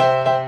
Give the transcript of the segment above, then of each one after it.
thank you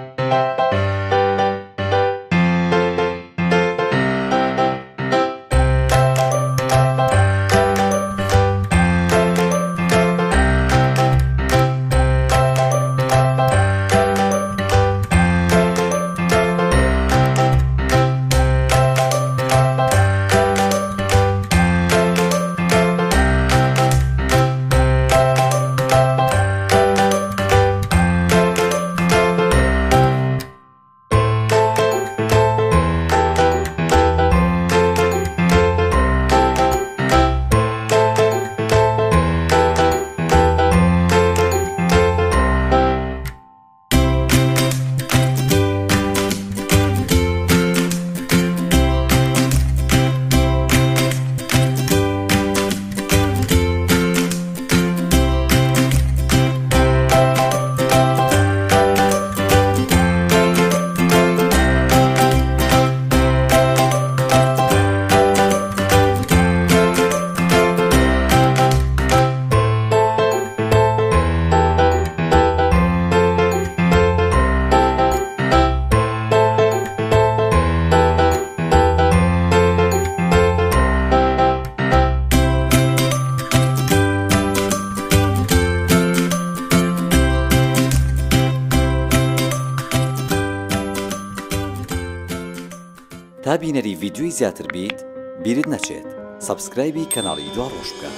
تا بینەری ڤیددیوی زیاتر بیت بیرت نەچێت سبسکرایبی کەناڵی دوا ڕۆژ بکە.